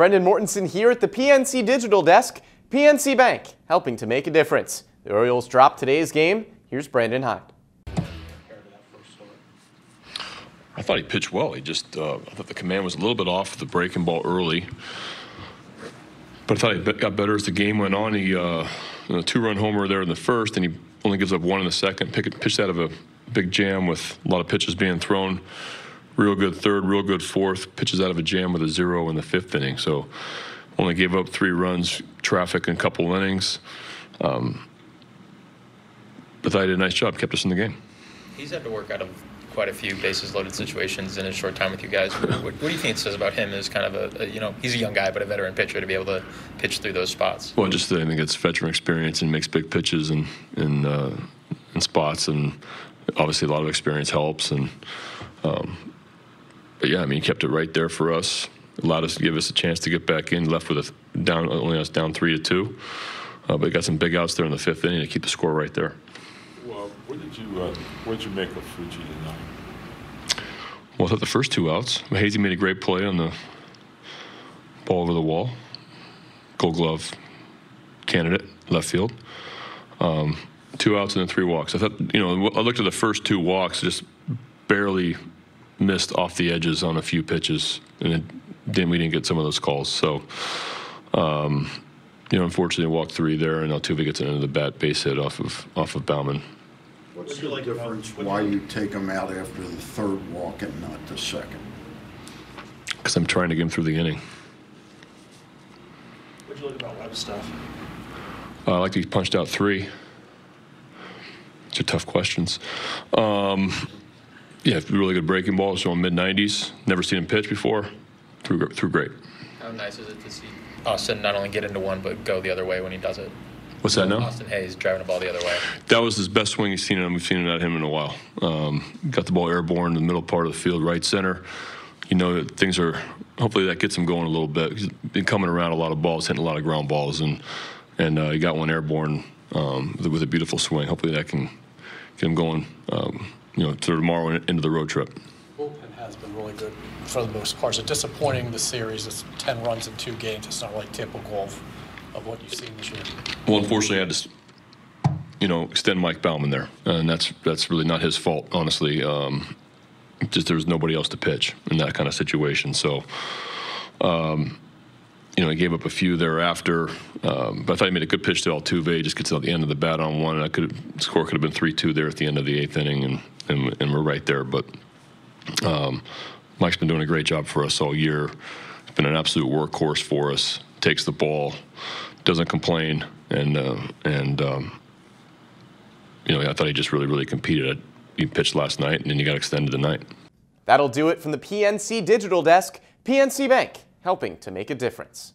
Brendan Mortensen here at the PNC Digital Desk. PNC Bank, helping to make a difference. The Orioles drop today's game. Here's Brandon Hyde. I thought he pitched well. He just, uh, I thought the command was a little bit off the breaking ball early. But I thought he got better as the game went on. He, uh, a two-run homer there in the first, and he only gives up one in the second. Pitched out of a big jam with a lot of pitches being thrown. Real good third, real good fourth. Pitches out of a jam with a zero in the fifth inning. So only gave up three runs, traffic in a couple innings. Um, but I did a nice job, kept us in the game. He's had to work out of quite a few bases loaded situations in his short time with you guys. What, what do you think it says about him as kind of a, a, you know, he's a young guy, but a veteran pitcher to be able to pitch through those spots? Well, just I think it's veteran experience and makes big pitches and in, uh, in spots, and obviously a lot of experience helps. And um, but yeah, I mean, he kept it right there for us, allowed us to give us a chance to get back in. Left with a down, only us down three to two, uh, but got some big outs there in the fifth inning to keep the score right there. Well, what did you uh, what did you make of Fuji tonight? Well, I thought the first two outs, Hazy made a great play on the ball over the wall. Gold glove candidate, left field. Um, two outs and then three walks. I thought, you know, I looked at the first two walks, just barely missed off the edges on a few pitches, and it didn't, we didn't get some of those calls. So, um, you know, unfortunately, walked three there, and Altuve gets an end of the bat base hit off of off of Baumann. What's the difference why you take him out after the third walk and not the second? Because I'm trying to get him through the inning. What'd you like about Webb's stuff? Uh, I like that he punched out three. These are tough questions. Um, yeah, really good breaking ball, showing mid 90s. Never seen him pitch before. Threw, threw great. How nice is it to see Austin not only get into one, but go the other way when he does it? What's that now? Austin Hays driving the ball the other way. That was his best swing he's seen it. We've seen it at him in a while. Um, got the ball airborne in the middle part of the field, right center. You know, that things are. Hopefully, that gets him going a little bit. He's been coming around a lot of balls, hitting a lot of ground balls, and and uh, he got one airborne um, with a beautiful swing. Hopefully, that can get him going. Um, you know, to tomorrow into the road trip. Bullpen has been really good for the most part. It's disappointing the series. It's 10 runs in two games. It's not like typical of, of what you've seen this year. Well, unfortunately, I had to, you know, extend Mike Baumann there, and that's that's really not his fault, honestly. Um, just there was nobody else to pitch in that kind of situation. So, um, you know, he gave up a few thereafter, um, but I thought he made a good pitch to Altuve. He just gets out the end of the bat on one, and I could score could have been three two there at the end of the eighth inning, and and, and we're right there. But um, Mike's been doing a great job for us all year. He's been an absolute workhorse for us. Takes the ball, doesn't complain, and uh, and um, you know I thought he just really really competed. He pitched last night, and then he got extended tonight. That'll do it from the PNC Digital Desk. PNC Bank, helping to make a difference.